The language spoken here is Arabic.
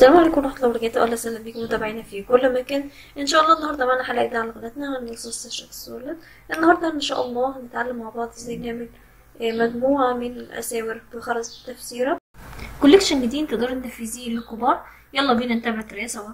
السلام عليكم ورحمة الله وبركاته. أهلا وسهلا بكم متابعينا في كل مكان. إن شاء الله النهاردة معانا حلقة جديدة على قناتنا. عن نصوص الشخص السولد النهاردة إن شاء الله هنتعلم مع بعض إزاي نعمل آه، مجموعة من الأساور بخرز التفسيرة كوليكشن جديد تقدروا تنفذيه للكبار يلا بينا نتابع الطريقة سوا.